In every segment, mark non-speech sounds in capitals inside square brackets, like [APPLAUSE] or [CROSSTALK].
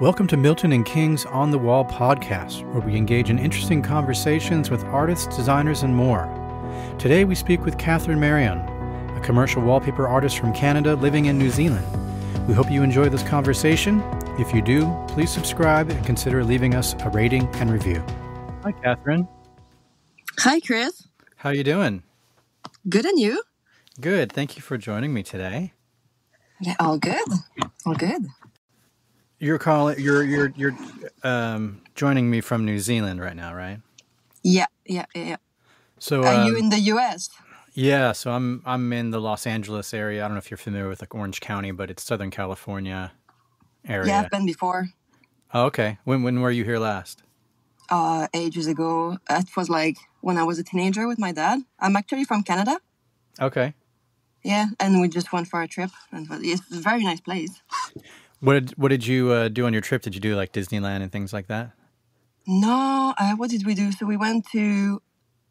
Welcome to Milton and King's On the Wall podcast, where we engage in interesting conversations with artists, designers, and more. Today we speak with Catherine Marion, a commercial wallpaper artist from Canada living in New Zealand. We hope you enjoy this conversation. If you do, please subscribe and consider leaving us a rating and review. Hi, Catherine. Hi, Chris. How are you doing? Good, and you? Good. Thank you for joining me today. Yeah, all good. All good. You're calling. You're you're you're um, joining me from New Zealand right now, right? Yeah, yeah, yeah. yeah. So Are um, you in the U.S.? Yeah, so I'm I'm in the Los Angeles area. I don't know if you're familiar with like Orange County, but it's Southern California area. Yeah, I've been before. Oh, okay. When when were you here last? Uh, ages ago. It was like when I was a teenager with my dad. I'm actually from Canada. Okay. Yeah, and we just went for a trip, and it's a very nice place. What did what did you uh, do on your trip? Did you do like Disneyland and things like that? No, uh, what did we do? So we went to,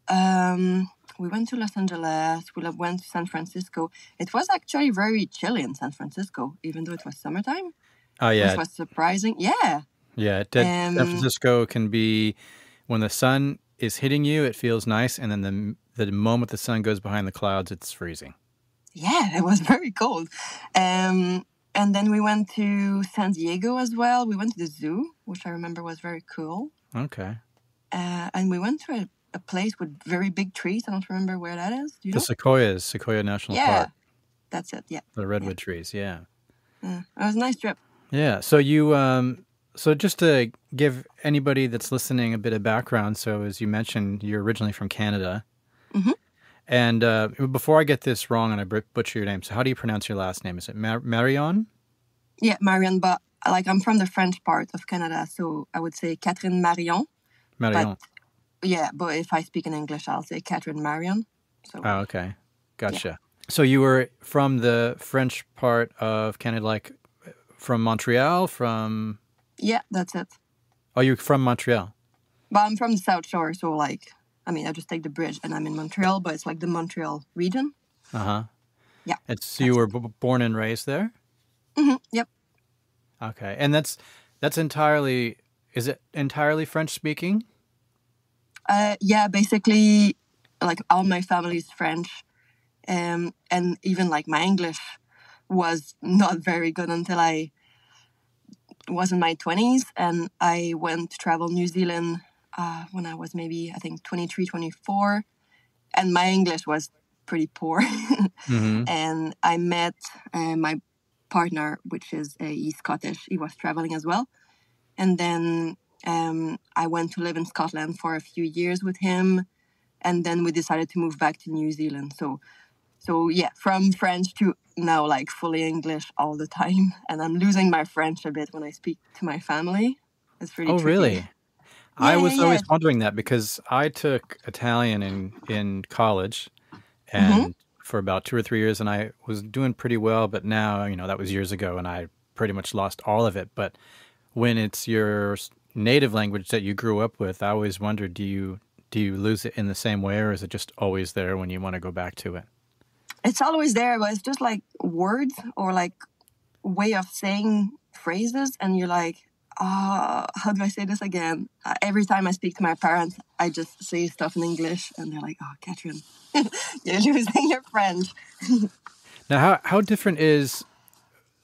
um, we went to Los Angeles. We went to San Francisco. It was actually very chilly in San Francisco, even though it was summertime. Oh Which yeah, was surprising. Yeah. yeah. It did. San Um, Francisco can be when the sun is hitting you, it feels nice, and then the the moment the sun goes behind the clouds, it's freezing. Yeah, [LAUGHS] it was very cold. Um, and then we went to San Diego as well. We went to the zoo, which I remember was very cool. Okay. Uh, and we went to a, a place with very big trees. I don't remember where that is. You The know? sequoias, Sequoia National Yeah, Park, that's it. Yeah, the redwood trees. Yeah. yeah. it was a nice trip. Yeah. So you um so just to give anybody that's listening a bit of background, so as you mentioned, you're originally from Canada. Mhm. And uh, before I get this wrong and I butcher your name, so how do you pronounce your last name? Is it Mar- Marion? Yeah, Marion, but like I'm from the French part of Canada, so I would say Catherine Marion. Marion. Yeah, but if I speak in English, I'll say Catherine Marion. So oh, okay. Gotcha. So you were from the French part of Canada, like from Montreal, from yeah, that's it. oh, you're from Montreal. But I'm from the South Shore, so like, I mean, I just take the bridge and I'm in Montreal, but it's like the Montreal region. Uh huh. Yeah, It's so you were b- born and raised there. hmm Yep. Okay, and that's that's entirely is it entirely French speaking? Uh, yeah, basically, like all my family is French, um, and even like my English was not very good until I was in my twenties, and I went to travel New Zealand uh, when I was maybe I think 23, 24, and my English was pretty poor, [LAUGHS] Mm-hmm. and I met uh, my partner, which is uh, he's Scottish. He was traveling as well, and then um, I went to live in Scotland for a few years with him, and then we decided to move back to New Zealand. So, so yeah, from French to now like fully English all the time, [LAUGHS] and I'm losing my French a bit when I speak to my family. It's really Oh, tricky. really? I was yeah, always yeah. wondering that because I took Italian in in college, Mm-hmm. and for about two or three years, and I was doing pretty well. But now, you know, that was years ago, and I pretty much lost all of it. But when it's your native language that you grew up with, I always wondered, do you do you lose it in the same way, or is it just always there when you want to go back to it? It's always there, but it's just like words or like way of saying phrases, and you're like, uh, how do I say this again? Uh, every time I speak to my parents, I just say stuff in English, and they're like, "Oh, Catherine, [LAUGHS] you're losing your French." [LAUGHS] Now, how how different is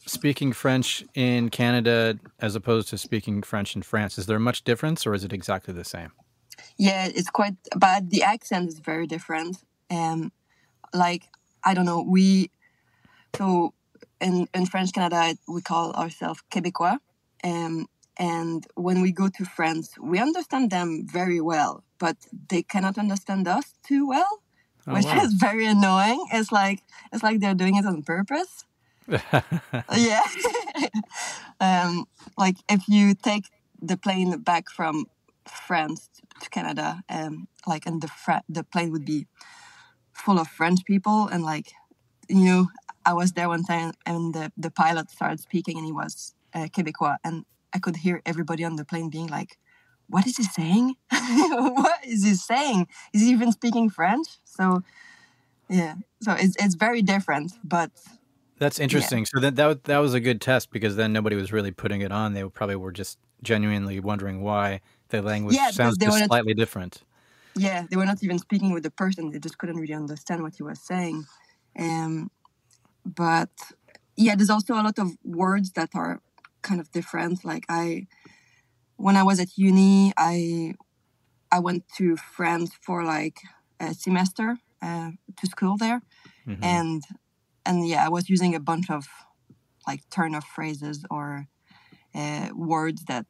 speaking French in Canada as opposed to speaking French in France? Is there much difference, or is it exactly the same? Yeah, it's quite, but the accent is very different. Um, like I don't know, we so in in French Canada we call ourselves Québécois, um, and when we go to France, we understand them very well, but they cannot understand us too well, Oh, which wow. is very annoying. It's like it's like they're doing it on purpose. [LAUGHS] yeah. [LAUGHS] um, like if you take the plane back from France to Canada, um, like and the Fra- the plane would be full of French people, and like you know, I was there one time, and the the pilot started speaking, and he was uh, Québécois, and I could hear everybody on the plane being like. What is he saying? [LAUGHS] what is he saying? Is he even speaking French? So, yeah. So it's it's very different, but That's interesting. So that, that that was a good test because then nobody was really putting it on. They probably were just genuinely wondering why the language Yeah, sounds just slightly different. yeah they were not even speaking with the person they just couldn't really understand what he was saying um, but yeah there's also a lot of words that are kind of different. Like i when i was at uni i i went to france for like a semester uh, to school there. Mhm. and and yeah i was using a bunch of like turn of phrases or uh, words that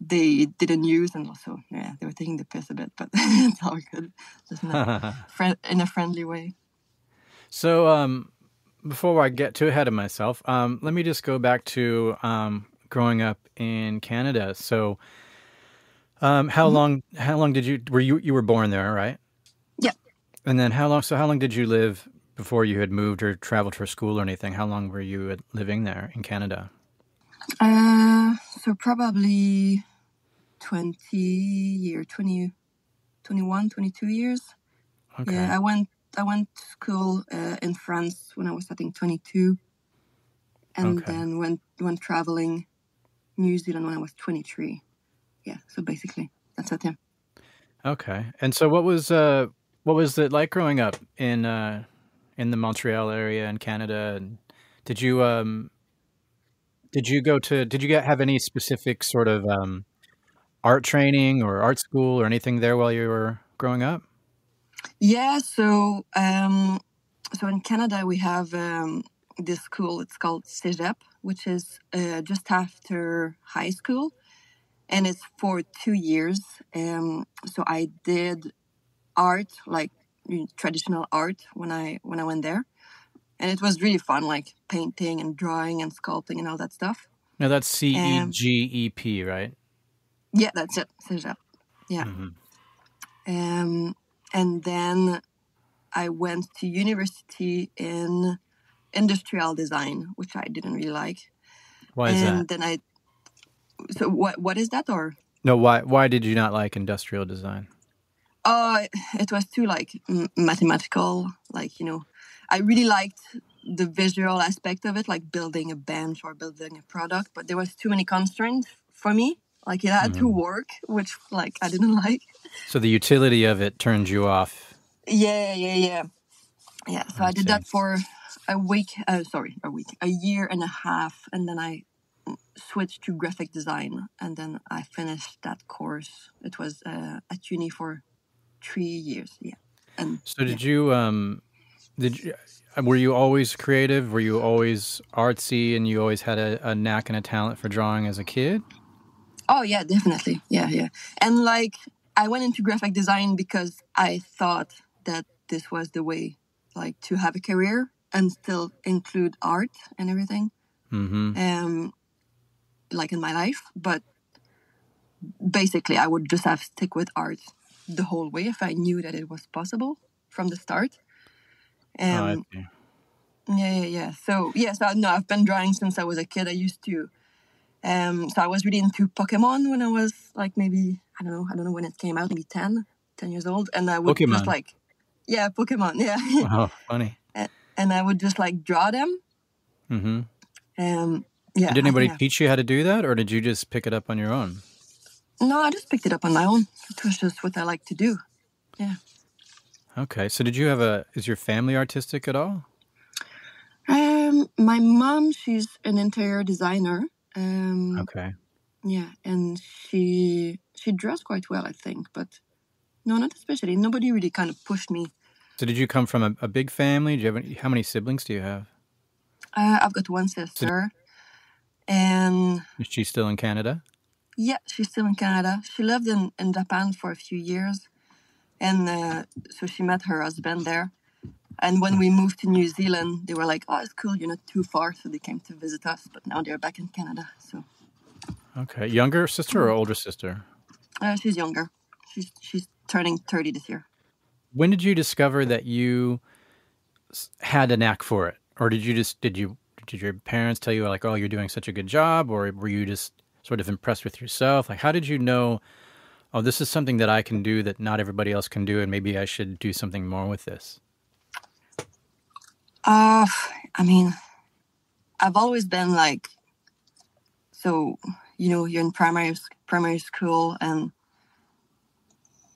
they didn't use. And also yeah they were taking the piss a bit but [LAUGHS] it's all good. Just in a, [LAUGHS] friend, in a friendly way. So um, before I get too ahead of myself, um, let me just go back to um, growing up in Canada. So, um, how Mhm. long? How long did you were you you were born there, right? Yeah. And then how long? So how long did you live before you had moved or traveled for school or anything? How long were you living there in Canada? uh, so probably 20 year 20 21 22 years Okay. yeah i went i went to school uh, in france when i was i think 22 and Okay. then went went traveling new zealand when i was 23 yeah so basically that's it yeah Okay. And so what was uh what was it like growing up in uh in the Montreal area in Canada and did you um did you go to did you get have any specific sort of um art training or art school or anything there while you were growing up? Yeah, so um, so in Canada we have um, this school. It's called Cégep, which is uh, just after high school, and it's for two years. Um, so I did art, like traditional art, when I when I went there, and it was really fun, like painting and drawing and sculpting and all that stuff. Now that's C E Um, G E P, right? Yeah, that's it, Cégep. Yeah. Mhm. Um, and then I went to university in industrial design, which I didn't really like. Why is and that? then I. So what what is that or? No, why why did you not like industrial design? Oh, it was too like m- mathematical. Like you know, I really liked the visual aspect of it, like building a bench or building a product, but there was too many constraints for me. Like it had to Mhm. work, which like I didn't [LAUGHS] like. So the utility of it turns you off. Yeah, yeah, yeah, yeah. So I did that for a week. Uh, sorry, a week, a year and a half, and then I switched to graphic design, and then I finished that course. It was uh, at uni for three years. Yeah, and So did you um did you uh, were you always creative? Were you always artsy and you always had a, a knack and a talent for drawing as a kid? oh yeah, definitely, yeah, yeah. And like I went into graphic design because I thought that this was the way, like, to have a career and still include art and everything. Mm-hmm. um, like in my life. But basically, I would just have stick with art the whole way if I knew that it was possible from the start. oh, Um, see. yeah, yeah, yeah. So yeah, so no, I've been drawing since I was a kid. I used to. Um, so I was really into Pokemon when I was like maybe I don't know I don't know when it came out maybe 10, 10 years old, and I would Pokemon. just like yeah Pokemon [LAUGHS] yeah, Wow, funny. and I would just like draw them. Mm-hmm. Um, yeah. Did anybody I- teach you how to do that, or did you just pick it up on your own? No, I just picked it up on my own. It was just what I like to do. Yeah. Okay, so did you have a? Is your family artistic at all? Um, my mom, she's an interior designer. Um, Okay. Yeah, and she she dressed quite well, I think, but no, not especially. Nobody really kind of pushed me. So did you come from a, a big family? Do you have any, how many siblings do you have? Uh, I've got one sister, and Is she still in Canada? yeah, she's still in Canada. She lived in in Japan for a few years, and uh, so she met her husband there. And when we moved to New Zealand, they were like, "Oh, it's cool. You're not too far." So they came to visit us. But now they're back in Canada. So Okay, younger sister or older sister? uh, she's younger. She's she's turning thirty this year. When did you discover that you had a knack for it, or did you just did you did your parents tell you like, oh, you're doing such a good job, or were you just sort of impressed with yourself? Like, how did you know? Oh, this is something that I can do that not everybody else can do, and maybe I should do something more with this. Uh, I mean, I've always been like, so you know, you're in primary primary school, and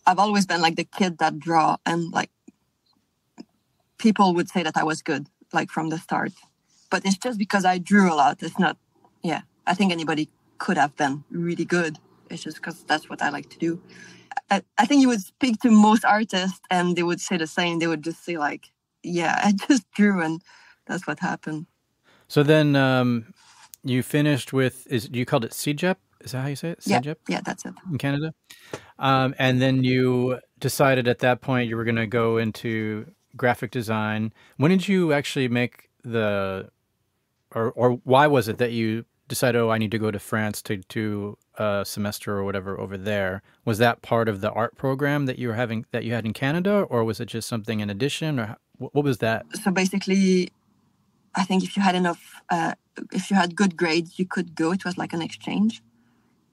I've always been like the kid that draw, and like people would say that I was good, like from the start. But it's just because I drew a lot. It's not, yeah. I think anybody could have been really good. It's just because that's what I like to do. I, I think you would speak to most artists, and they would say the same. They would just say like, "Yeah, [LAUGHS] I just drew," and that's what happened. So then um, you finished with is you called it CEGEP? Is that how you say it? CEGEP? Yeah, yeah, that's it. In Canada, um, and then you decided at that point you were going to go into graphic design. When did you actually make the, or or why was it that you decided, oh, I need to go to France to do a semester or whatever over there? Was that part of the art program that you were having that you had in Canada, or was it just something in addition, or what was that? So basically, I think if you had enough, uh, if you had good grades, you could go. It was like an exchange,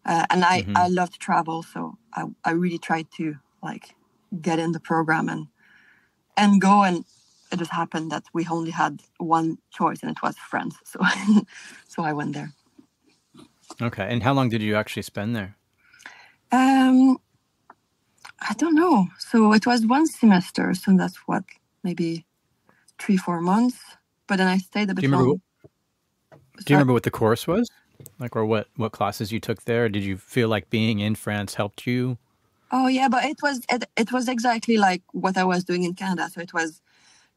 uh, and I mm-hmm. I love to travel, so I I really tried to like get in the program and and go and it just happened that we only had one choice and it was France, [LAUGHS] so so I went there. Okay, and how long did you actually spend there? Um, I don't know. So it was one semester, so that's what maybe three four months but then I stayed a bit do you remember long. What, do you remember what the course was? Like, or what, what classes you took there? Did you feel like being in France helped you? Oh yeah, but it was it, it was exactly like what I was doing in Canada. So it was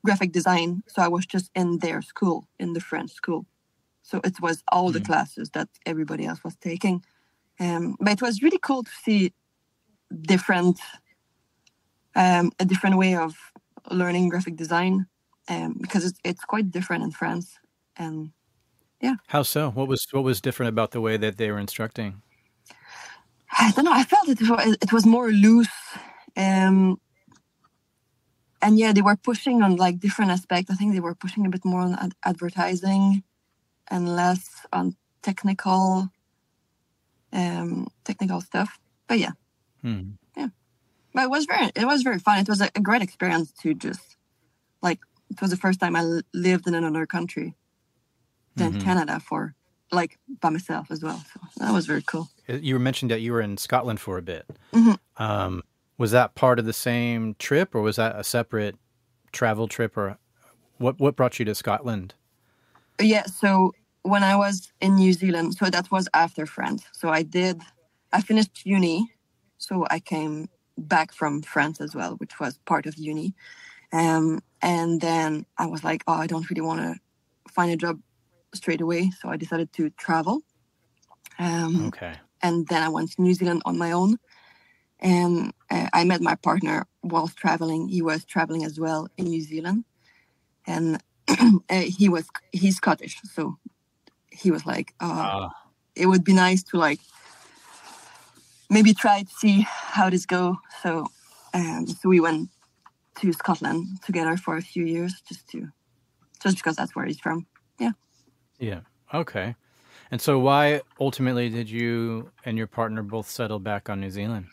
graphic design. So I was just in their school, in the French school. So it was all mm. the classes that everybody else was taking. Um, but it was really cool to see different um, a different way of learning graphic design um, because it's it's quite different in France. And yeah. How so? What was what was different about the way that they were instructing? I don't know. I felt it was, it was more loose. Um, and yeah, they were pushing on like different aspects. I think they were pushing a bit more on ad- advertising and less on technical um, technical stuff. But yeah, hmm. yeah. But it was very it was very fun. It was a, a great experience to just like it was the first time I lived in another country than mm-hmm. Canada for like by myself as well. So that was very cool. Uh, you mentioned that you were in Scotland for a bit. Mm-hmm. Um, was that part of the same trip, or was that a separate travel trip, or what? What brought you to Scotland? Yeah, so when I was in New Zealand, so that was after France. So I did, I finished uni, so I came back from France as well, which was part of uni. Um, and then I was like, oh, I don't really want to find a job straight away. So I decided to travel. Um, okay. And then I went to New Zealand on my own. And uh, I met my partner whilst traveling. He was traveling as well in New Zealand. And [CLEARS THROAT] uh, he was, he's Scottish. So he was like, uh. it would be nice to like maybe try to see how this go. So, um, so we went to Scotland together for a few years, just to just because that's where he's from. Yeah. Yeah. Okay. And so, why ultimately did you and your partner both settle back on New Zealand?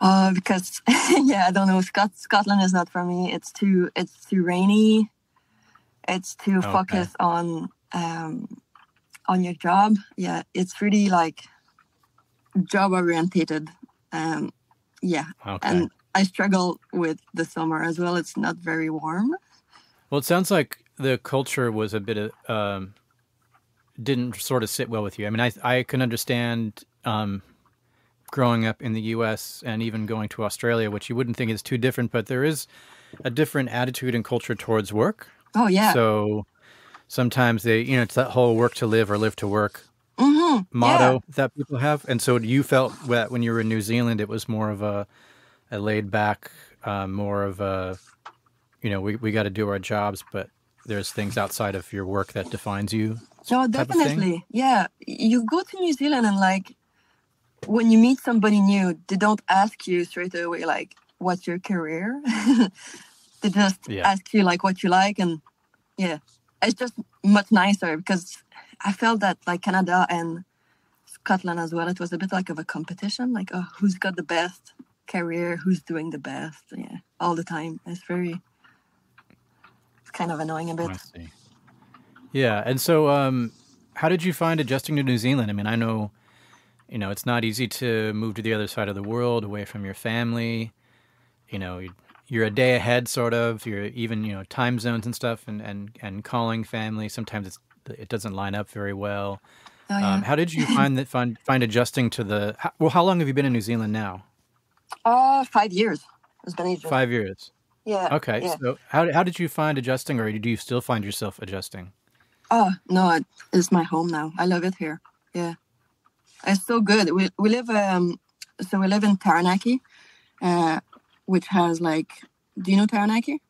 Uh, because [LAUGHS] yeah, I don't know. Scot- Scotland is not for me. It's too it's too rainy. It's too okay. focused on um, on your job. Yeah, it's really like job orientated. Um, yeah, okay. and I struggle with the summer as well. It's not very warm. Well, it sounds like the culture was a bit of um, didn't sort of sit well with you. I mean, I I can understand um, growing up in the U.S. and even going to Australia, which you wouldn't think is too different, but there is a different attitude and culture towards work. Oh yeah. So sometimes they, you know, it's that whole work to live or live to work mm-hmm. motto yeah. that people have. And so you felt that when you were in New Zealand, it was more of a a laid back, uh, more of a, you know, we, we got to do our jobs, but there's things outside of your work that defines you. No, definitely. Yeah. You go to New Zealand and like when you meet somebody new, they don't ask you straight away, like, what's your career? [LAUGHS] they just yeah. ask you like what you like. And yeah, it's just much nicer because I felt that like Canada and Scotland as well, it was a bit like of a competition, like, oh, who's got the best career, who's doing the best, yeah, all the time. It's very, it's kind of annoying a bit. Yeah, and so um, how did you find adjusting to New Zealand? I mean, I know, you know, it's not easy to move to the other side of the world, away from your family. You know, you're a day ahead, sort of. You're even, you know, time zones and stuff, and and and calling family. Sometimes it's it doesn't line up very well. Oh, yeah. um, how did you find that find find adjusting to the? How, well, how long have you been in New Zealand now? Uh, five years. It's been ages. Five years. Yeah. Okay. Yeah. So how how did you find adjusting, or do you still find yourself adjusting? Oh no, it's my home now. I love it here. Yeah, it's so good. We we live um so we live in Taranaki, uh, which has like, do you know Taranaki?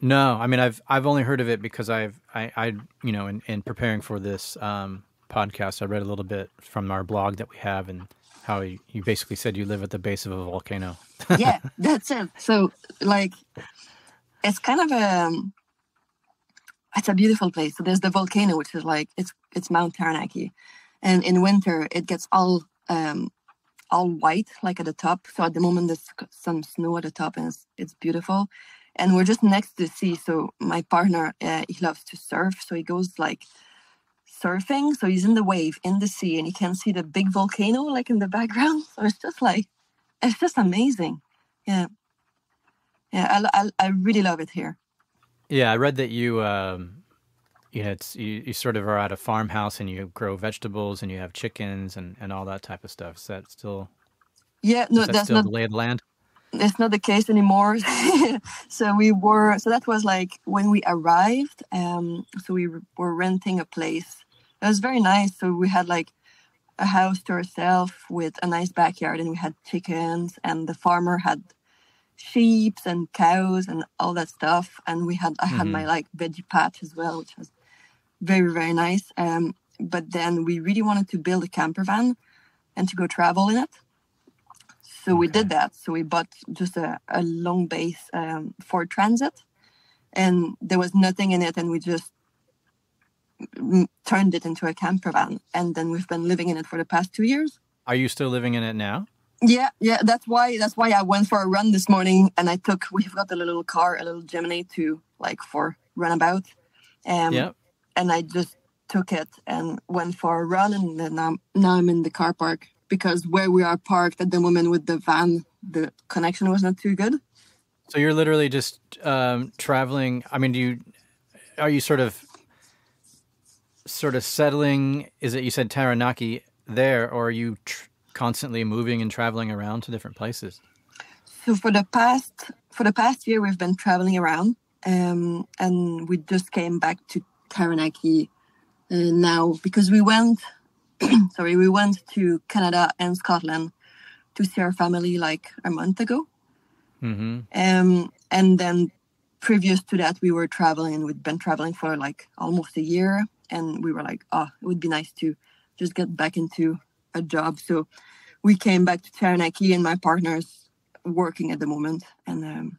No, I mean I've I've only heard of it because I've I I you know in, in preparing for this um, podcast I read a little bit from our blog that we have and how you, you basically said you live at the base of a volcano. [LAUGHS] yeah, that's it. So like it's kind of a it's a beautiful place. So there's the volcano, which is like it's it's Mount Taranaki, and in winter it gets all um, all white like at the top. So at the moment there's some snow at the top, and it's it's beautiful. And we're just next to the sea. So my partner uh, he loves to surf, so he goes like surfing. So he's in the wave in the sea, and he can see the big volcano like in the background. [LAUGHS] So it's just like it's just amazing. Yeah, yeah, I I, I really love it here. Yeah, I read that you, um, you know, it's you, you sort of are at a farmhouse and you grow vegetables and you have chickens and, and all that type of stuff. Is that still? Yeah, no, that that's still not the lay of the land. It's not the case anymore. [LAUGHS] so we were. So that was like when we arrived. Um, so we were renting a place. It was very nice. So we had like a house to ourselves with a nice backyard, and we had chickens, and the farmer had sheep and cows and all that stuff. And we had I had mm-hmm. my like veggie patch as well, which was very very nice. Um, but then we really wanted to build a camper van and to go travel in it. So okay. we did that. So we bought just a, a long base um, Ford Transit, and there was nothing in it, and we just turned it into a camper van. And then we've been living in it for the past two years. Are you still living in it now? Yeah, yeah, that's why that's why I went for a run this morning and I took we've got a little car, a little Gemini to like for runabout. Um yeah. and I just took it and went for a run and then now, now I'm in the car park because where we are parked at the moment with the van the connection was not too good. So you're literally just um traveling I mean do you are you sort of sort of settling is it you said Taranaki there or are you tr- constantly moving and traveling around to different places? So for the past for the past year, we've been traveling around, um, and we just came back to Taranaki uh, now because we went. [CLEARS THROAT] sorry, we went to Canada and Scotland to see our family like a month ago. Mm-hmm. Um, and then previous to that, we were traveling and we'd been traveling for like almost a year. And we were like, oh, it would be nice to just get back into a job. So we came back to Taranaki, and my partner's working at the moment. And um,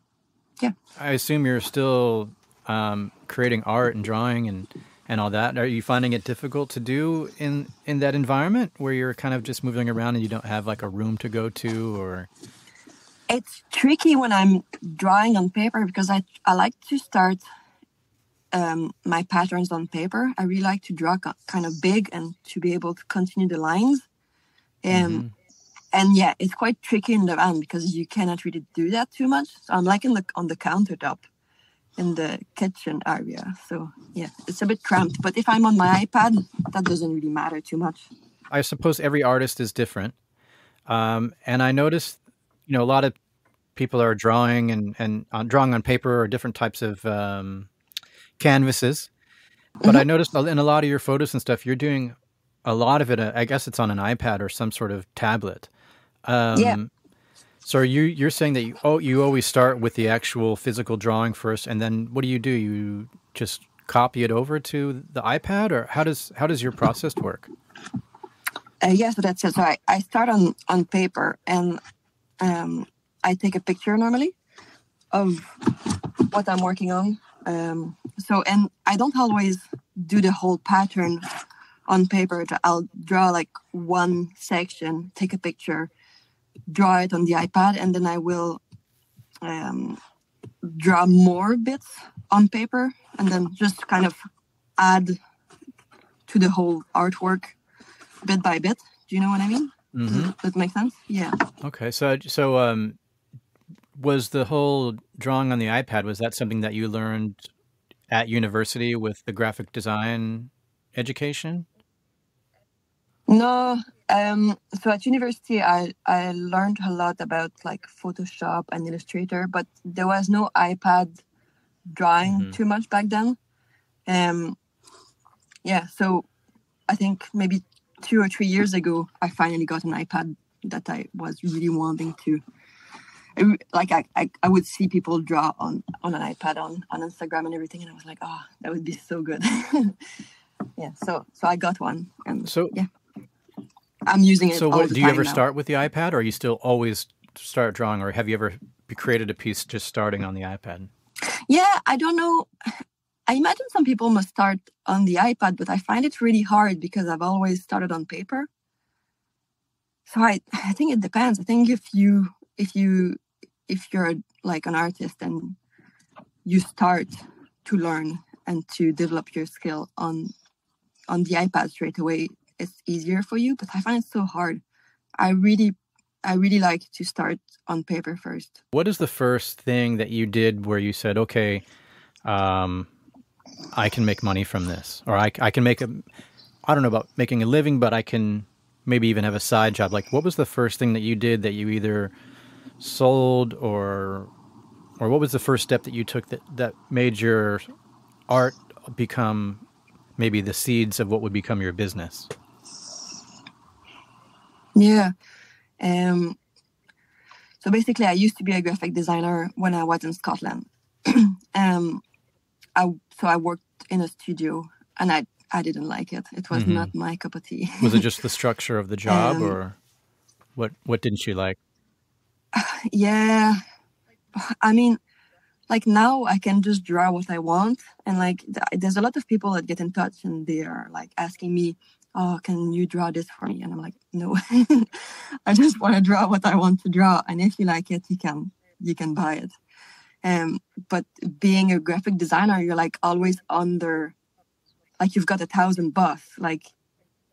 yeah, I assume you're still um, creating art and drawing and and all that. Are you finding it difficult to do in in that environment where you're kind of just moving around and you don't have like a room to go to or? It's tricky when I'm drawing on paper because I I like to start um, my patterns on paper. I really like to draw kind of big and to be able to continue the lines. Um, mm-hmm. And yeah, it's quite tricky in the van because you cannot really do that too much. So I'm like in the on the countertop in the kitchen area. So yeah, it's a bit cramped. But if I'm on my iPad, that doesn't really matter too much. I suppose every artist is different. Um, and I noticed, you know, a lot of people are drawing and, and on drawing on paper or different types of um, canvases. But mm-hmm. I noticed in a lot of your photos and stuff, you're doing a lot of it. I guess it's on an iPad or some sort of tablet. Um, yeah. So you you're saying that you oh you always start with the actual physical drawing first, and then what do you do? You just copy it over to the iPad, or how does how does your process work? Uh, yes, that's it. So I, I start on on paper, and um, I take a picture normally of what I'm working on, um, so, and I don't always do the whole pattern on paper. I'll draw like one section, take a picture, draw it on the iPad, and then I will um, draw more bits on paper and then just kind of add to the whole artwork bit by bit. Do you know what I mean? Mm-hmm. That makes sense. Yeah. Okay. So so um, was the whole drawing on the iPad was that something that you learned at university with the graphic design education? No. Um, so at university, I I learned a lot about like Photoshop and Illustrator, but there was no iPad drawing mm-hmm. too much back then. Um, yeah. So I think maybe two or three years ago, I finally got an iPad that I was really wanting to. Like I, I, I would see people draw on on an iPad on on Instagram and everything, and I was like, oh, that would be so good. [LAUGHS] yeah, so so I got one, and so yeah, I'm using it. So, what, do you ever now. start with the iPad, or you still always start drawing, or have you ever created a piece just starting on the iPad? Yeah, I don't know. I imagine some people must start on the iPad, but I find it really hard because I've always started on paper. So I, I think it depends. I think if you if you if you're like an artist and you start to learn and to develop your skill on on the iPad straight away, it's easier for you. But I find it so hard. I really I really like to start on paper first. What is the first thing that you did where you said, okay, um, I can make money from this, or I, I can make a, I don't know about making a living, but I can maybe even have a side job. Like, what was the first thing that you did that you either sold or, or what was the first step that you took that, that made your art become maybe the seeds of what would become your business? Yeah. Um, so basically, I used to be a graphic designer when I was in Scotland. [CLEARS THROAT] um, I so I worked in a studio and I I didn't like it. It was mm-hmm. not my cup of tea. was it just [LAUGHS] the structure of the job, um, or what? What didn't you like? [SIGHS] Yeah, I mean, like now I can just draw what I want, and like there's a lot of people that get in touch and they are like asking me, "Oh, can you draw this for me?" And I'm like, "No, [LAUGHS] I just want to draw what I want to draw, and if you like it, you can you can buy it." Um, but being a graphic designer, you're like always under, like you've got a thousand boss. Like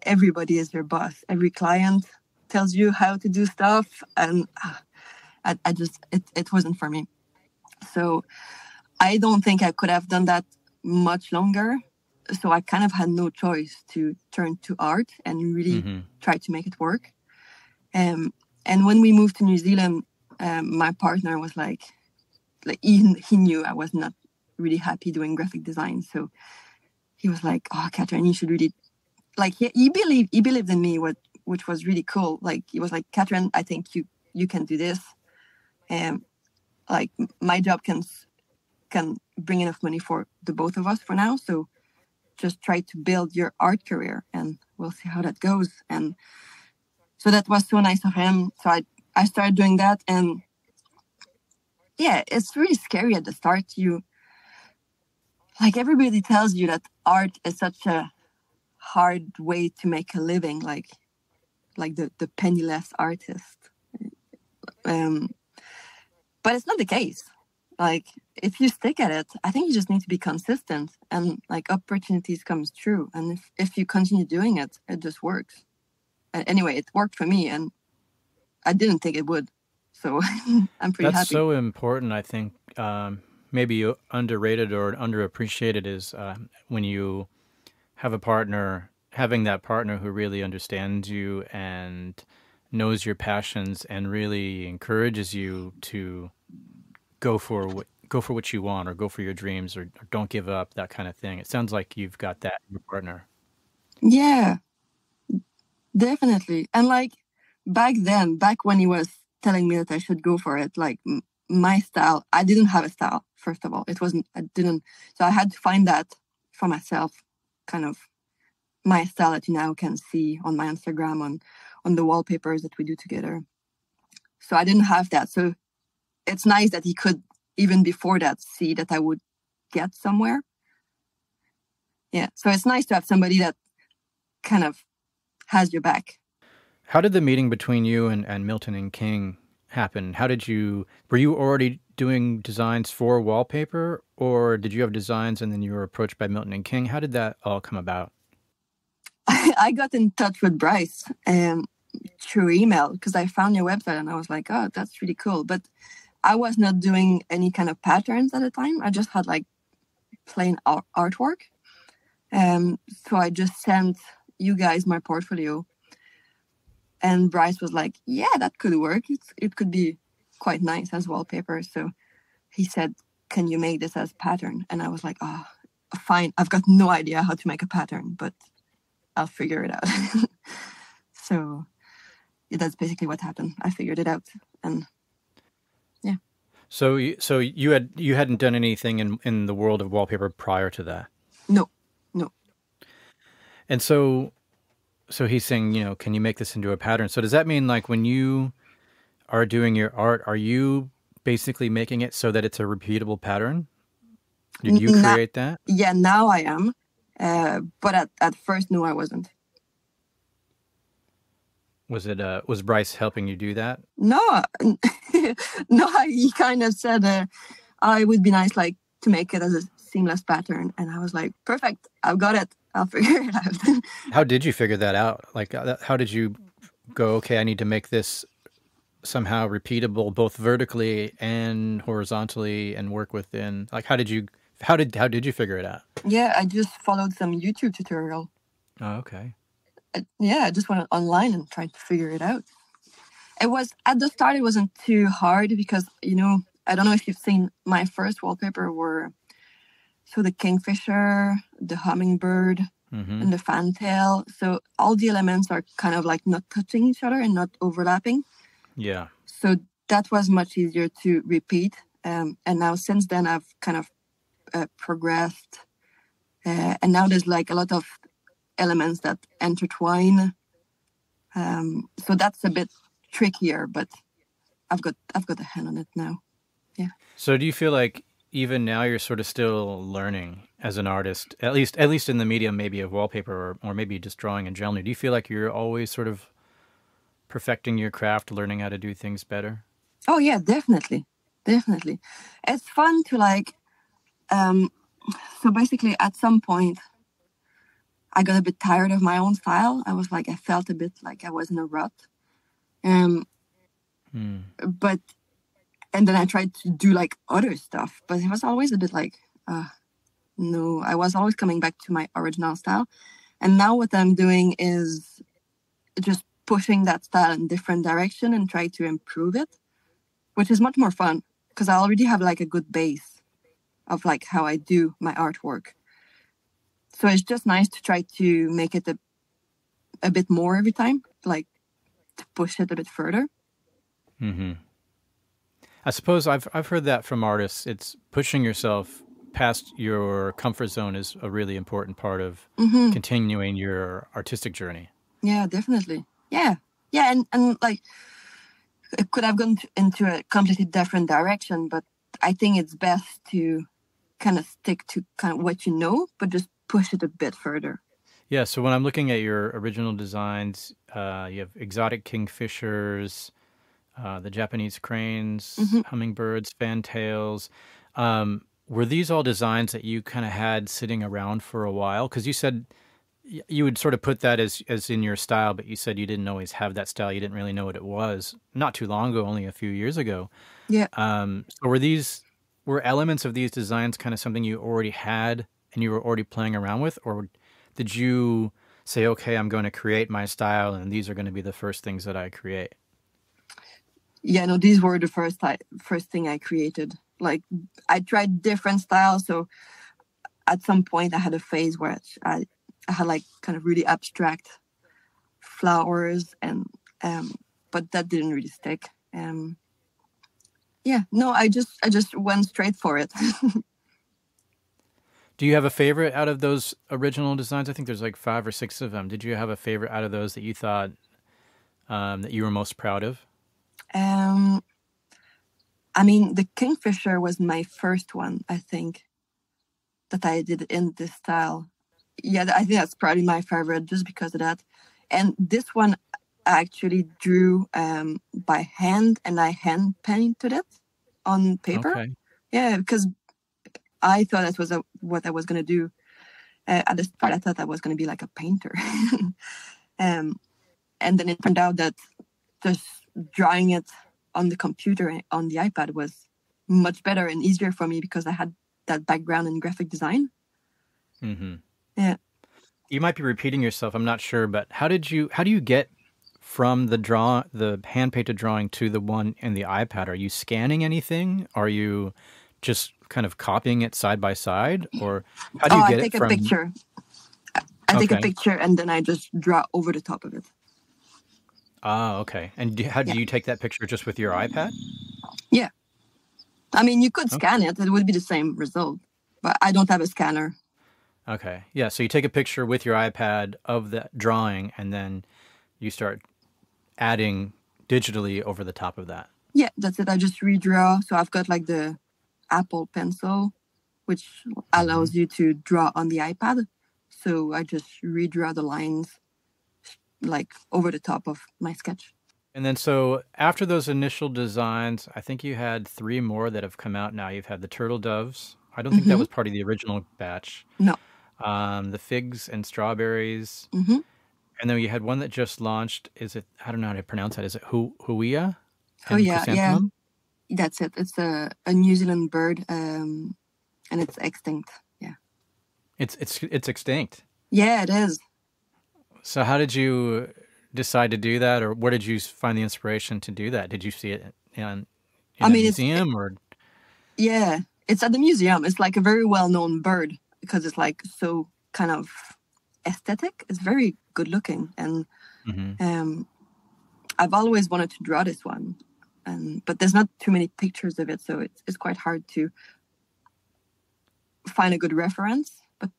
everybody is your boss. Every client tells you how to do stuff, and uh, I, I just it it wasn't for me. So I don't think I could have done that much longer. So I kind of had no choice to turn to art and really mm-hmm. try to make it work. Um, and when we moved to New Zealand, um, my partner was like, like he, he knew I was not really happy doing graphic design. So he was like, "Oh, Catherine, you should really like." He, he believed he believed in me, what which was really cool. Like he was like, "Catherine, I think you you can do this, and like my job can can bring enough money for the both of us for now. So just try to build your art career, and we'll see how that goes." And so that was so nice of him. So I I started doing that, and yeah, it's really scary at the start. You like everybody tells you that art is such a hard way to make a living, like like the the penniless artist. Um, but it's not the case. Like if you stick at it, I think you just need to be consistent, and like opportunities comes true. And if if you continue doing it, it just works. anyway, it worked for me, and I didn't think it would. So [LAUGHS] I'm pretty That's happy. so important. I think um, maybe underrated or underappreciated is uh, when you have a partner, having that partner who really understands you and knows your passions and really encourages you to go for what go for what you want or go for your dreams or, or don't give up that kind of thing. It sounds like you've got that in your partner. Yeah, definitely. And like back then, back when he was telling me that I should go for it. Like m- my style, I didn't have a style. First of all, it wasn't. I didn't. So I had to find that for myself. Kind of my style that you now can see on my Instagram on on the wallpapers that we do together. So I didn't have that. So it's nice that he could even before that see that I would get somewhere. Yeah. So it's nice to have somebody that kind of has your back. How did the meeting between you and, and Milton and King happen? How did you, were you already doing designs for wallpaper, or did you have designs and then you were approached by Milton and King? How did that all come about? [LAUGHS] I got in touch with Bryce um, through email because I found your website and I was like, oh, that's really cool. But I was not doing any kind of patterns at the time. I just had like plain art- artwork. Um, so I just sent you guys my portfolio. And Bryce was like, yeah, that could work. It's, it could be quite nice as wallpaper. So he said, can you make this as pattern? And I was like, oh, fine. I've got no idea how to make a pattern, but I'll figure it out. [LAUGHS] so that's basically what happened. I figured it out, and yeah. So, so you had you hadn't done anything in in the world of wallpaper prior to that. No, no. And so, so he's saying, you know, can you make this into a pattern? So does that mean like when you are doing your art, are you basically making it so that it's a repeatable pattern? Did you create that? Yeah, now I am. Uh, but at, at first, no, I wasn't. Was it uh was Bryce helping you do that? No, [LAUGHS] no. He kind of said, uh, "Oh, it would be nice, like, to make it as a seamless pattern," and I was like, "Perfect, I've got it. I'll [LAUGHS] figure it out." how did you figure that out? Like, uh, how did you go? Okay, I need to make this somehow repeatable, both vertically and horizontally, and work within. Like, how did you how did how did you figure it out? Yeah, I just followed some YouTube tutorial. Oh, okay. Yeah, I just went online and tried to figure it out. It was at the start. It wasn't too hard because you know I don't know if you've seen my first wallpaper were so the kingfisher, the hummingbird, mm-hmm. and the fantail. So all the elements are kind of like not touching each other and not overlapping. Yeah. So that was much easier to repeat. Um, and now since then, I've kind of uh, progressed, uh, and now there's like a lot of elements that intertwine. Um, so that's a bit trickier, but I've got I've got a hand on it now. Yeah. So do you feel like even now you're sort of still learning as an artist, at least at least in the medium maybe of wallpaper or, or maybe just drawing in general? Do you feel like you're always sort of perfecting your craft, learning how to do things better? Oh yeah, definitely, definitely. It's fun to like um, so basically, at some point, I got a bit tired of my own style. I was like, I felt a bit like I was in a rut. Um, mm. But, and then I tried to do like other stuff, but it was always a bit like, uh, no, I was always coming back to my original style. And now what I'm doing is just pushing that style in different direction and try to improve it, which is much more fun because I already have like a good base of like how I do my artwork. So it's just nice to try to make it a, a bit more every time, like to push it a bit further. Hmm. I suppose I've I've heard that from artists. It's pushing yourself past your comfort zone is a really important part of mm-hmm. continuing your artistic journey. Yeah, definitely. Yeah, yeah, and and like it could have gone into a completely different direction, but I think it's best to kind of stick to kind of what you know, but just push it a bit further. Yeah. So when I'm looking at your original designs, uh, you have exotic kingfishers, uh, the Japanese cranes, mm-hmm. hummingbirds, fantails. Um, were these all designs that you kind of had sitting around for a while? Because you said you would sort of put that as as in your style, but you said you didn't always have that style. You didn't really know what it was. Not too long ago, only a few years ago. Yeah. Um, so were these were elements of these designs kind of something you already had and you were already playing around with, or did you say, okay, I'm going to create my style and these are going to be the first things that I create? Yeah, no, these were the first first thing I created. Like I tried different styles, so at some point I had a phase where I, I had like kind of really abstract flowers and um, but that didn't really stick. Um, yeah no i just i just went straight for it [LAUGHS] do you have a favorite out of those original designs i think there's like five or six of them did you have a favorite out of those that you thought um, that you were most proud of um i mean the kingfisher was my first one i think that i did in this style yeah i think that's probably my favorite just because of that and this one I actually drew um, by hand and I hand painted it. on paper. Okay. Yeah, because I thought that was a, what I was going to do. Uh, at the start, I thought I was going to be like a painter. [LAUGHS] um, and then it turned out that just drawing it on the computer on the iPad was much better and easier for me because I had that background in graphic design. Mm-hmm. Yeah. You might be repeating yourself. I'm not sure, but how did you? How do you get from the draw, the hand painted drawing to the one in the iPad? Are you scanning anything? Are you just kind of copying it side by side, or how do you oh, get I take it from? a picture. I take a picture and then I just draw over the top of it. Ah, okay. And do, how do yeah. you take that picture just with your iPad? Yeah. I mean, you could scan okay. it; it would be the same result. But I don't have a scanner. Okay. Yeah. So you take a picture with your iPad of that drawing, and then you start adding digitally over the top of that. Yeah, that's it. I just redraw. So I've got like the Apple Pencil, which allows mm-hmm. you to draw on the iPad. So I just redraw the lines like over the top of my sketch. And then, so after those initial designs, I think you had three more that have come out now. You've had the turtle doves. I don't think mm-hmm. that was part of the original batch. No. Um, the figs and strawberries. Mm-hmm. And then you had one that just launched. Is it? I don't know how to pronounce that. Is it Hu Huia? Oh yeah, yeah. That's it. It's a, a New Zealand bird, um, and it's extinct. Yeah. It's it's it's extinct. Yeah, it is. So how did you decide to do that, or where did you find the inspiration to do that? Did you see it in, in I mean, museum or? Yeah, it's at the museum. It's like a very well-known bird because it's like so kind of aesthetic. It's very good looking, and mm-hmm. um, I've always wanted to draw this one, and but there's not too many pictures of it, so it's it's quite hard to find a good reference. But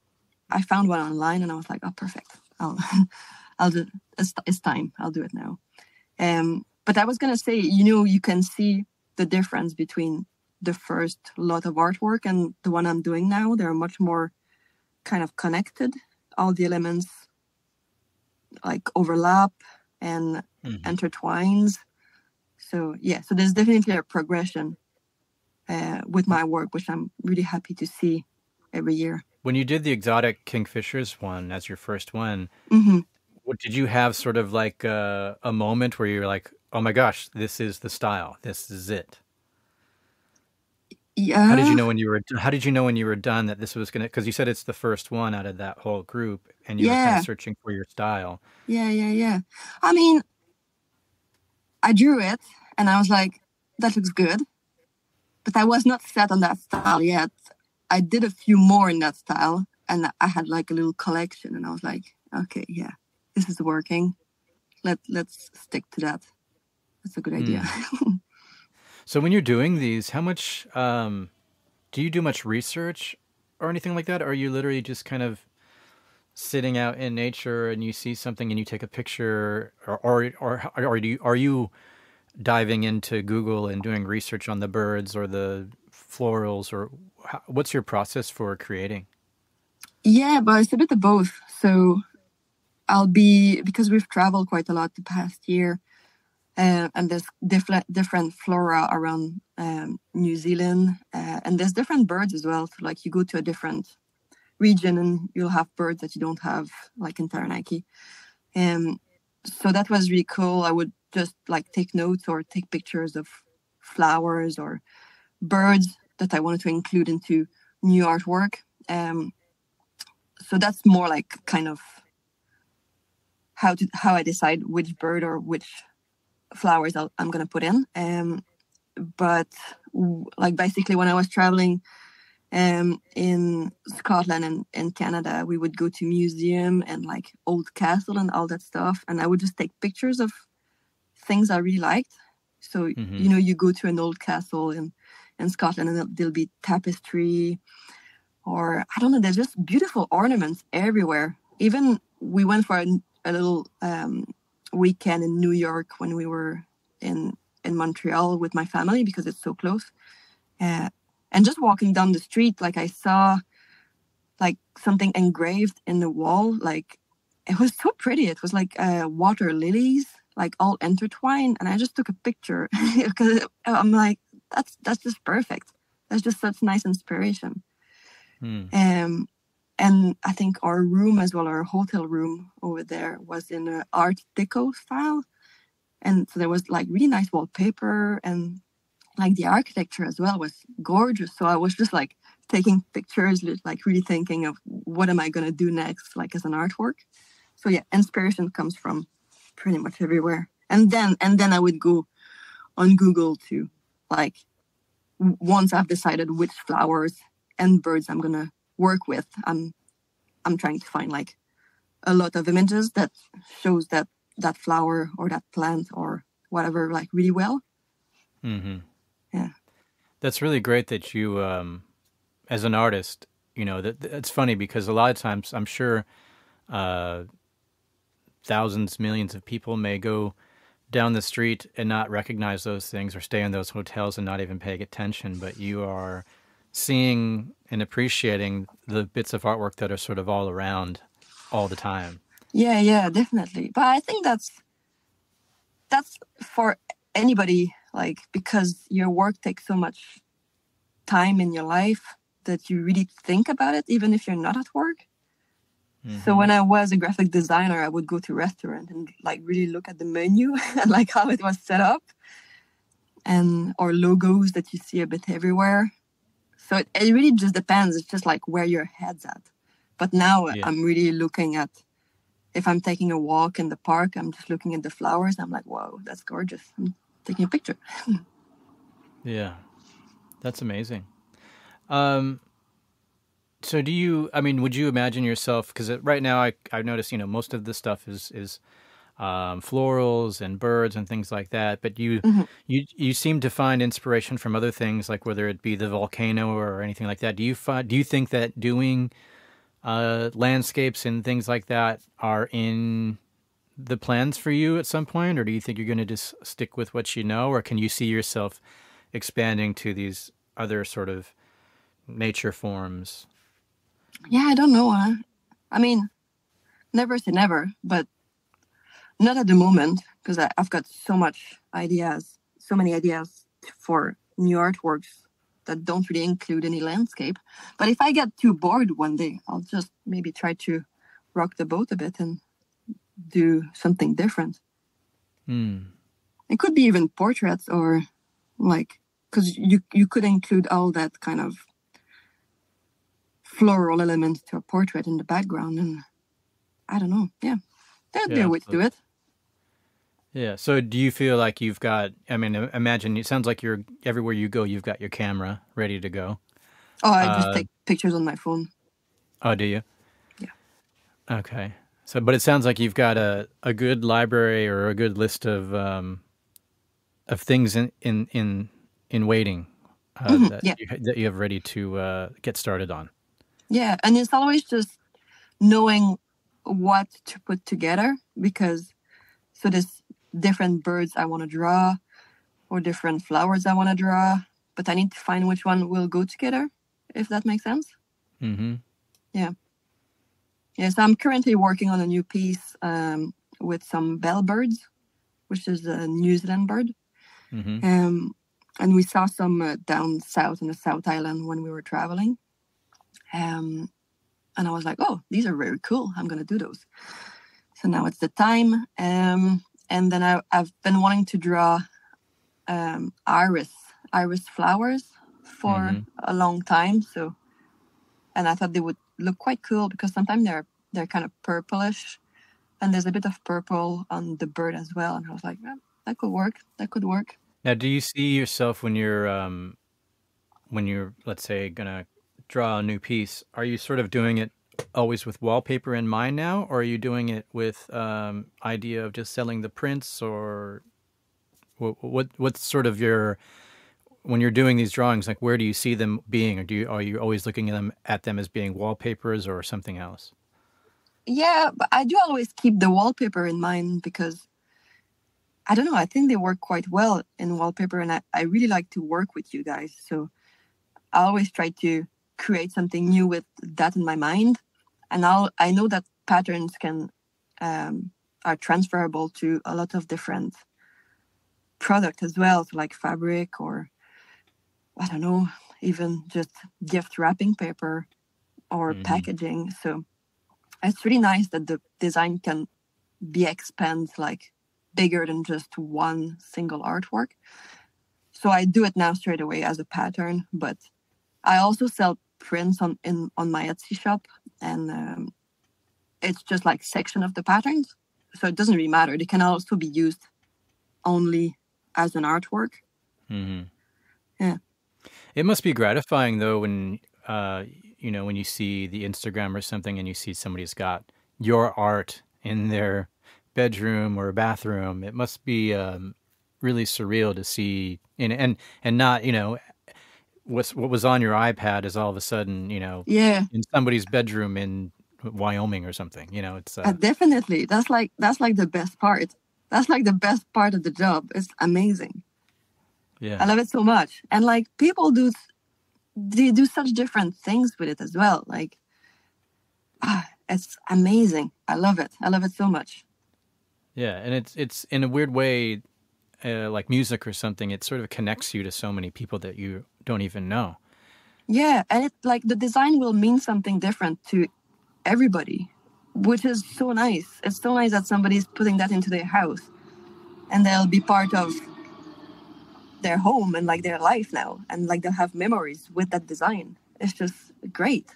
I found one online, and I was like, oh, perfect. I'll [LAUGHS] I'll do it's, it's time. I'll do it now. Um, but I was gonna say, you know, you can see the difference between the first lot of artwork and the one I'm doing now. They're much more kind of connected. All the elements like overlap and mm-hmm. intertwines. So yeah, so there's definitely a progression uh, with my work, which I'm really happy to see every year. When you did the exotic kingfishers one as your first one, mm-hmm. what, did you have sort of like a, a moment where you were like, "Oh my gosh, this is the style. This is it." Yeah. How did you know when you were? How did you know when you were done that this was gonna? Because you said it's the first one out of that whole group, and you yeah. were kind of searching for your style. Yeah, yeah, yeah. I mean, I drew it, and I was like, "That looks good," but I was not set on that style yet. I did a few more in that style, and I had like a little collection, and I was like, okay, yeah, this is working. Let let's stick to that. That's a good idea. Mm. [LAUGHS] so when you're doing these, how much um, do you do much research or anything like that? Or are you literally just kind of sitting out in nature and you see something and you take a picture, or or or, or are you are you diving into Google and doing research on the birds or the florals, or how, what's your process for creating? Yeah, but it's a bit of both. So I'll be because we've traveled quite a lot the past year, uh, and there's different different flora around um, New Zealand, uh, and there's different birds as well. So like you go to a different region and you'll have birds that you don't have, like in Taranaki. Um, so that was really cool. I would just like take notes or take pictures of flowers or birds that I wanted to include into new artwork. Um, so that's more like kind of how to how I decide which bird or which flowers i am to put in. Um, but like basically when I was traveling um, in Scotland and in Canada, we would go to museum and like old castle and all that stuff, and I would just take pictures of things I really liked. So mm-hmm. you know, you go to an old castle and in Scotland, and there'll be tapestry, or I don't know. There's just beautiful ornaments everywhere. Even we went for a, a little um, weekend in New York when we were in in Montreal with my family because it's so close. Uh, and just walking down the street, like I saw like something engraved in the wall. Like it was so pretty. It was like uh, water lilies, like all intertwined. And I just took a picture [LAUGHS] because I'm like, that's that's just perfect. That's just such nice inspiration. Hmm. Um, and I think our room as well, our hotel room over there was in an Art Deco style, and so there was like really nice wallpaper and like the architecture as well was gorgeous. So I was just like taking pictures, like really thinking of what am I gonna do next, like as an artwork. So yeah, inspiration comes from pretty much everywhere. And then and then I would go on Google to like once I've decided which flowers and birds I'm gonna work with, I'm I'm trying to find like a lot of images that shows that that flower or that plant or whatever like really well. Mm-hmm. Yeah, that's really great that you, um, as an artist, you know that it's funny because a lot of times I'm sure uh, thousands, millions of people may go down the street and not recognize those things or stay in those hotels and not even pay attention, but you are seeing and appreciating the bits of artwork that are sort of all around all the time. Yeah, yeah, definitely. But I think that's that's for anybody like because your work takes so much time in your life that you really think about it even if you're not at work. Mm-hmm. So when I was a graphic designer, I would go to restaurant and like really look at the menu and [LAUGHS] like how it was set up and or logos that you see a bit everywhere so it, it really just depends. It's just like where your head's at. But now yeah. I'm really looking at if I'm taking a walk in the park, I'm just looking at the flowers. I'm like, whoa, that's gorgeous. I'm taking a picture. [LAUGHS] yeah, that's amazing. Um, so do you? I mean, would you imagine yourself? Because right now, I I notice you know most of the stuff is is um, florals and birds and things like that. But you mm-hmm. you you seem to find inspiration from other things, like whether it be the volcano or anything like that. Do you find do you think that doing uh, landscapes and things like that are in the plans for you at some point, or do you think you're going to just stick with what you know, or can you see yourself expanding to these other sort of nature forms? Yeah, I don't know. Huh? I mean, never say never, but not at the moment, because I've got so much ideas, so many ideas for new artworks that don't really include any landscape. But if I get too bored one day, I'll just maybe try to rock the boat a bit and do something different. Mm. It could be even portraits or like because you you could include all that kind of floral elements to a portrait in the background and I don't know. Yeah, there'd yeah, be a way to do it. Yeah. So do you feel like you've got, I mean, imagine it sounds like you're everywhere you go, you've got your camera ready to go. Oh, I just uh, take pictures on my phone. Oh, do you? Yeah. Okay. So, but it sounds like you've got a, a good library or a good list of um, of things in in in, in waiting uh, mm-hmm, that, yeah. you, that you have ready to uh, get started on. Yeah, and it's always just knowing what to put together because so there's different birds I want to draw or different flowers I want to draw, but I need to find which one will go together, if that makes sense. Mm-hmm. Yeah. Yes, I'm currently working on a new piece um, with some bellbirds, which is a New Zealand bird. Mm-hmm. Um, and we saw some uh, down south in the South Island when we were traveling. Um, and I was like, oh, these are very cool. I'm going to do those. So now it's the time. Um, and then I, have been wanting to draw um, iris iris flowers for mm-hmm. a long time. So, and I thought they would look quite cool because sometimes they're they're kind of purplish, and there's a bit of purple on the bird as well. And I was like, that could work. That could work. Now, do you see yourself when you're um, when you're let's say gonna draw a new piece? Are you sort of doing it always with wallpaper in mind now, or are you doing it with um, idea of just selling the prints, or what, what what's sort of your when you're doing these drawings? Like, where do you see them being, or do you are you always looking at them at them as being wallpapers or something else? Yeah, but I do always keep the wallpaper in mind because I don't know. I think they work quite well in wallpaper, and I, I really like to work with you guys. So I always try to create something new with that in my mind and I'll, I know that patterns can um, are transferable to a lot of different products as well, so like fabric or I don't know, even just gift wrapping paper or Mhm. packaging. So it's really nice that the design can be expanded like bigger than just one single artwork. So I do it now straight away as a pattern, but I also sell prints on in on my Etsy shop, and um, it's just like section of the patterns. So it doesn't really matter. They can also be used only as an artwork. hmm Yeah. It must be gratifying though when uh, you know when you see the Instagram or something and you see somebody's got your art in their bedroom or bathroom. It must be um, really surreal to see and and and not you know what's what was on your iPad is all of a sudden you know Yeah, in somebody's bedroom in Wyoming or something. You know, it's uh, uh, definitely. That's like that's like the best part. That's like the best part of the job. It's amazing. Yeah, I love it so much. And like people do, they do such different things with it as well. Like, ah, it's amazing. I love it. I love it so much. yeah, and it's it's in a weird way. Uh, like music or something, it sort of connects you to so many people that you don't even know. Yeah, and it like the design will mean something different to everybody, which is so nice. It's so nice that somebody's putting that into their house, and they'll be part of their home and like their life now, and like they'll have memories with that design. It's just great.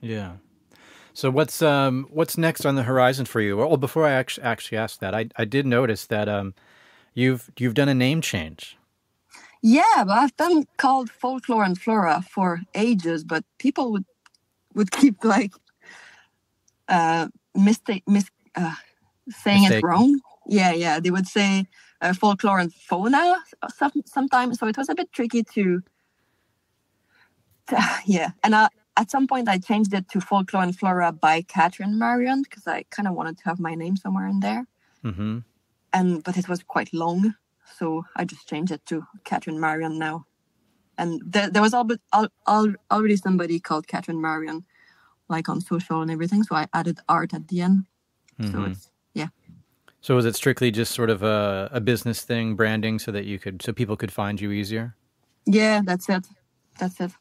Yeah. So what's um what's next on the horizon for you? Well, before I actually actually ask that, I I did notice that um you've you've done a name change. Yeah, but I've been called folklore and flora for ages, but people would would keep like uh mistake mis uh, saying Mistake. it wrong. Yeah, yeah, they would say uh, folklore and fauna some, sometimes, so it was a bit tricky to. to [SIGHS] yeah, and I, at some point I changed it to folklore and flora by Catherine Marion because I kind of wanted to have my name somewhere in there, Mm-hmm. And but it was quite long, so I just changed it to Catherine Marion now. And there, there was al- al- al- already somebody called Catherine Marion, like on social and everything. So I added art at the end. So Mhm. it's yeah, So was it strictly just sort of a, a business thing, branding, so that you could so people could find you easier? yeah, that's it, that's it.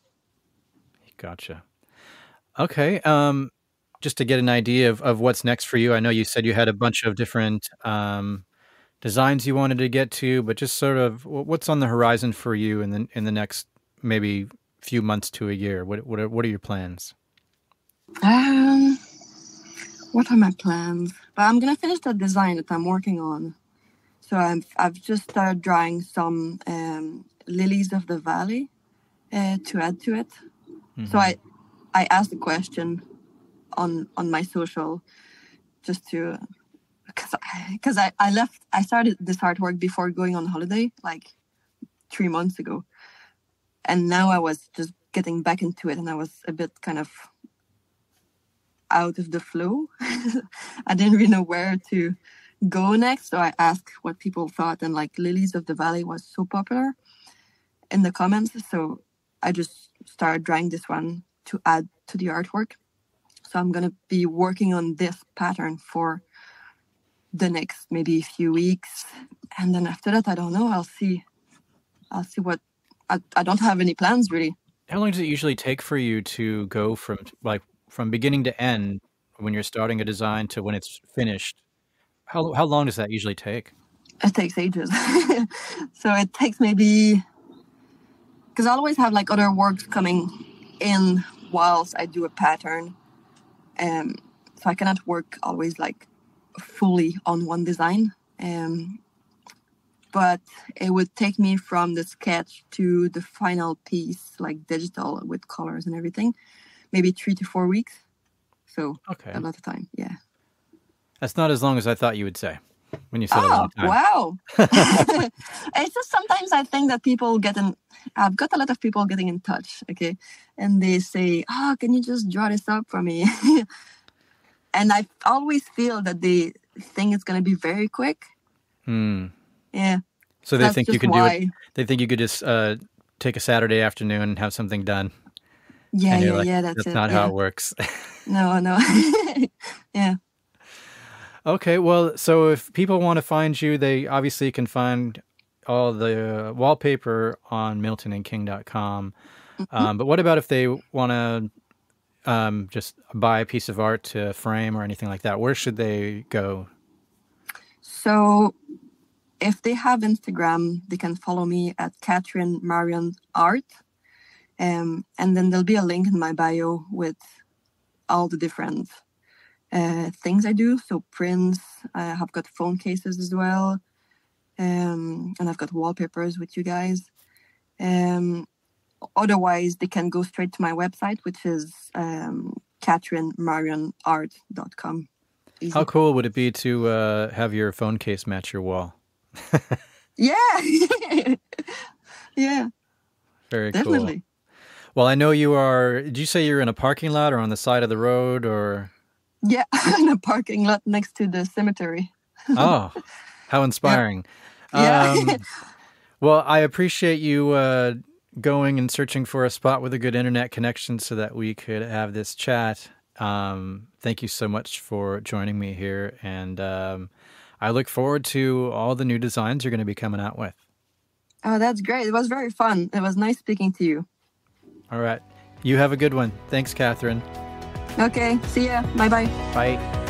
Gotcha. Okay. Um, just to get an idea of, of what's next for you, I know you said you had a bunch of different um, designs you wanted to get to, but just sort of what's on the horizon for you in the in the next maybe few months to a year? What what are, what are your plans? Um, what are my plans? But I'm gonna finish the design that I'm working on. So I'm, I've just started drawing some um, lilies of the valley uh, to add to it. So I, I asked a question on on my social, just to, because because I, I left I started this artwork before going on holiday like three months ago, and now I was just getting back into it, and I was a bit kind of out of the flow. [LAUGHS] I didn't really know where to go next, so I asked what people thought, and like Lilies of the Valley was so popular in the comments, so I just started drawing this one to add to the artwork. So I'm gonna be working on this pattern for the next maybe few weeks, and then after that, I don't know. I'll see. I'll see what. I, I don't have any plans really. How long does it usually take for you to go from like from beginning to end when you're starting a design to when it's finished? How how long does that usually take? It takes ages. [LAUGHS] so it takes maybe because I always have like other works coming in whilst I do a pattern. Um, so I cannot work always like fully on one design. Um, but it would take me from the sketch to the final piece, like digital with colors and everything, maybe three to four weeks. So Okay, a lot of time, yeah. that's not as long as I thought you would say when you said a Oh, long time. wow. [LAUGHS] [LAUGHS] it's just sometimes I think that people get in, I've got a lot of people getting in touch, okay? And they say, oh, can you just draw this up for me? [LAUGHS] and I always feel that they think it's going to be very quick. Hmm. Yeah. So they that's think you can do it. They think you could just uh, take a Saturday afternoon and have something done. Yeah, yeah, like, yeah, that's, that's it. not yeah. how it works. [LAUGHS] No, no. [LAUGHS] yeah. okay, well, so if people want to find you, they obviously can find all the wallpaper on miltonandking.com. Mm-hmm. Um, but what about if they want to um, just buy a piece of art to frame or anything like that? Where should they go? So if they have Instagram, they can follow me at Catherine Marion Art. Um, and then there'll be a link in my bio with all the different uh, things I do. So prints, I have got phone cases as well. Um, and I've got wallpapers with you guys. Um, otherwise, they can go straight to my website, which is um, catherinemarionart.com. Easy. How cool would it be to uh, have your phone case match your wall? [LAUGHS] Yeah. [LAUGHS] yeah, Very cool. Well, I know you are. Did you say you're in a parking lot or on the side of the road or? Yeah, [LAUGHS] in a parking lot next to the cemetery. Oh, how inspiring. Yeah. Um, well, I appreciate you uh, going and searching for a spot with a good internet connection so that we could have this chat. Um, thank you so much for joining me here. And um, I look forward to all the new designs you're going to be coming out with. Oh, that's great. It was very fun. It was nice speaking to you. All right. You have a good one. Thanks, Catherine. Okay, see ya. Bye bye. Bye.